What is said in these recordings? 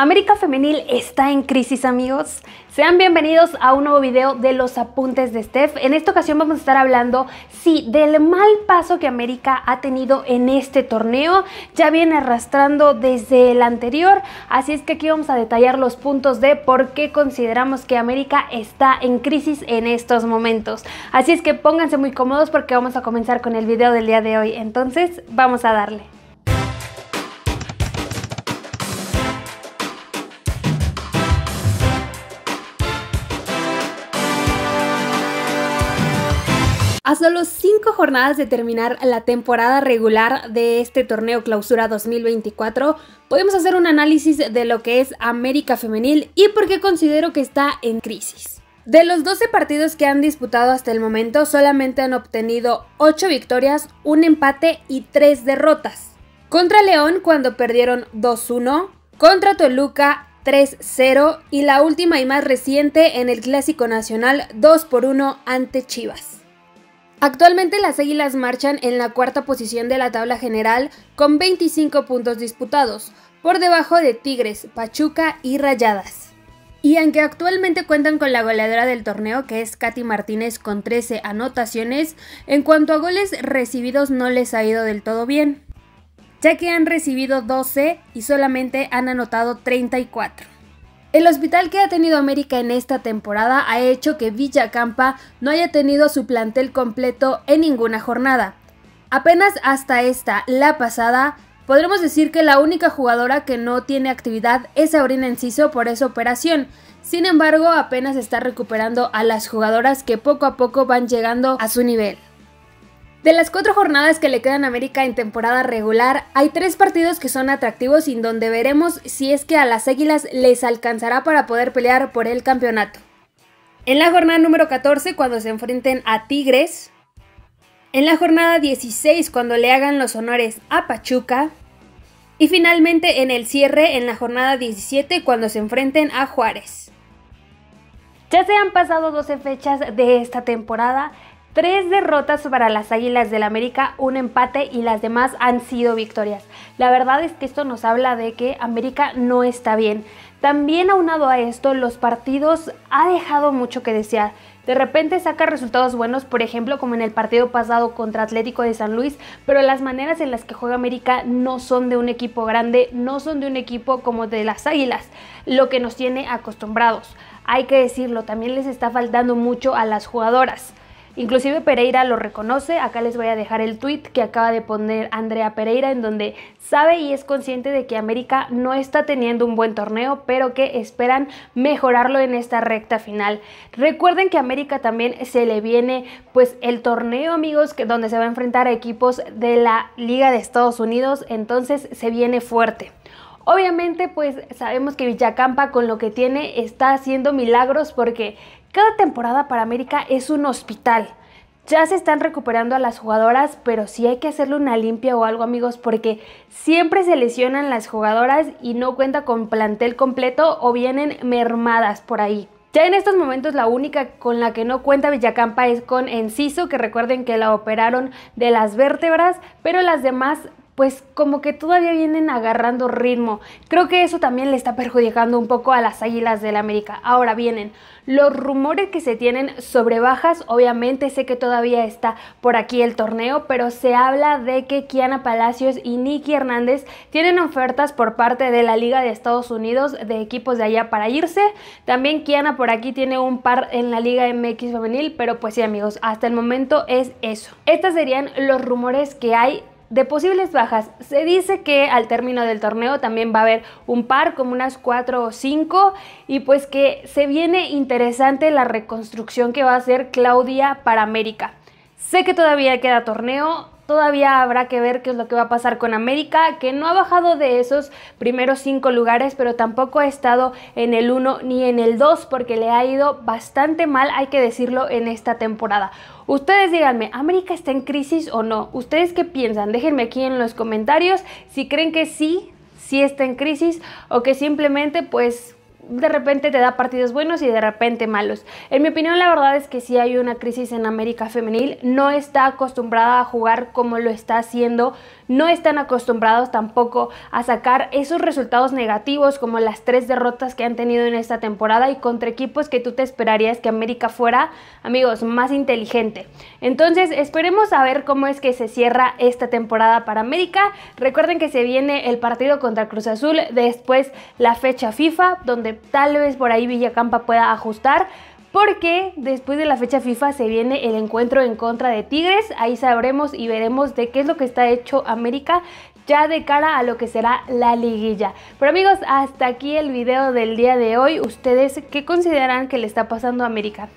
América Femenil está en crisis amigos. Sean bienvenidos a un nuevo video de los apuntes de Steph. En esta ocasión vamos a estar hablando, sí, del mal paso que América ha tenido en este torneo. Ya viene arrastrando desde el anterior, así es que aquí vamos a detallar los puntos de por qué consideramos que América está en crisis en estos momentos. Así es que pónganse muy cómodos porque vamos a comenzar con el video del día de hoy. Entonces, vamos a darle. A solo cinco jornadas de terminar la temporada regular de este torneo Clausura 2024, podemos hacer un análisis de lo que es América Femenil y por qué considero que está en crisis. De los 12 partidos que han disputado hasta el momento, solamente han obtenido 8 victorias, un empate y 3 derrotas. Contra León cuando perdieron 2-1, contra Toluca 3-0 y la última y más reciente en el Clásico Nacional 2-1 ante Chivas. Actualmente las Águilas marchan en la cuarta posición de la tabla general con 25 puntos disputados, por debajo de Tigres, Pachuca y Rayadas. Y aunque actualmente cuentan con la goleadora del torneo, que es Katy Martínez con 13 anotaciones, en cuanto a goles recibidos no les ha ido del todo bien, ya que han recibido 12 y solamente han anotado 34. El hospital que ha tenido América en esta temporada ha hecho que Villacampa no haya tenido su plantel completo en ninguna jornada. Apenas hasta esta, la pasada, podremos decir que la única jugadora que no tiene actividad es Sabrina Enciso por esa operación. Sin embargo, apenas está recuperando a las jugadoras que poco a poco van llegando a su nivel. De las cuatro jornadas que le quedan a América en temporada regular, hay tres partidos que son atractivos y donde veremos si es que a las Águilas les alcanzará para poder pelear por el campeonato. En la jornada número 14, cuando se enfrenten a Tigres. En la jornada 16, cuando le hagan los honores a Pachuca. Y finalmente en el cierre, en la jornada 17, cuando se enfrenten a Juárez. Ya se han pasado 12 fechas de esta temporada Tres derrotas para las Águilas del América, un empate y las demás han sido victorias. La verdad es que esto nos habla de que América no está bien. También aunado a esto, los partidos ha dejado mucho que desear. De repente saca resultados buenos, por ejemplo, como en el partido pasado contra Atlético de San Luis, pero las maneras en las que juega América no son de un equipo grande, no son de un equipo como de las Águilas, lo que nos tiene acostumbrados. Hay que decirlo, también les está faltando mucho a las jugadoras. Inclusive Pereira lo reconoce, acá les voy a dejar el tweet que acaba de poner Andrea Pereira en donde sabe y es consciente de que América no está teniendo un buen torneo, pero que esperan mejorarlo en esta recta final. Recuerden que a América también se le viene pues el torneo amigos que donde se va a enfrentar a equipos de la Liga de Estados Unidos, entonces se viene fuerte. Obviamente pues sabemos que Villacampa con lo que tiene está haciendo milagros porque cada temporada para América es un hospital. Ya se están recuperando a las jugadoras, pero sí hay que hacerle una limpia o algo, amigos, porque siempre se lesionan las jugadoras y no cuenta con plantel completo o vienen mermadas por ahí. Ya en estos momentos la única con la que no cuenta Villacampa es con Enciso, que recuerden que la operaron de las vértebras, pero las demás pues como que todavía vienen agarrando ritmo. Creo que eso también le está perjudicando un poco a las Águilas del América. Ahora vienen los rumores que se tienen sobre bajas, obviamente sé que todavía está por aquí el torneo, pero se habla de que Kiana Palacios y Nicky Hernández tienen ofertas por parte de la Liga de Estados Unidos de equipos de allá para irse. También Kiana por aquí tiene un par en la Liga MX femenil, pero pues sí amigos, hasta el momento es eso. Estos serían los rumores que hay de posibles bajas, se dice que al término del torneo también va a haber un par, como unas cuatro o cinco, y pues que se viene interesante la reconstrucción que va a hacer Claudia para América. Sé que todavía queda torneo, Todavía habrá que ver qué es lo que va a pasar con América, que no ha bajado de esos primeros cinco lugares, pero tampoco ha estado en el 1 ni en el 2 porque le ha ido bastante mal, hay que decirlo, en esta temporada. Ustedes díganme, ¿América está en crisis o no? ¿Ustedes qué piensan? Déjenme aquí en los comentarios si creen que sí, sí está en crisis o que simplemente pues de repente te da partidos buenos y de repente malos. En mi opinión, la verdad es que sí hay una crisis en América Femenil. No está acostumbrada a jugar como lo está haciendo. No están acostumbrados tampoco a sacar esos resultados negativos como las tres derrotas que han tenido en esta temporada y contra equipos que tú te esperarías que América fuera, amigos, más inteligente. Entonces, esperemos a ver cómo es que se cierra esta temporada para América. Recuerden que se viene el partido contra Cruz Azul, después la fecha FIFA, donde tal vez por ahí Villacampa pueda ajustar porque después de la fecha FIFA se viene el encuentro en contra de Tigres, ahí sabremos y veremos de qué es lo que está hecho América ya de cara a lo que será la liguilla. Pero amigos, hasta aquí el video del día de hoy. ¿Ustedes qué consideran que le está pasando a América?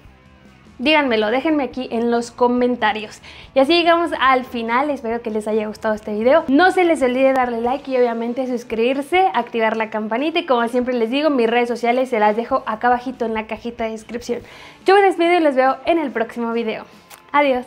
Díganmelo, déjenme aquí en los comentarios. Y así llegamos al final, espero que les haya gustado este video. No se les olvide darle like y obviamente suscribirse, activar la campanita y como siempre les digo, mis redes sociales se las dejo acá abajito en la cajita de descripción. Yo me despido y les veo en el próximo video. Adiós.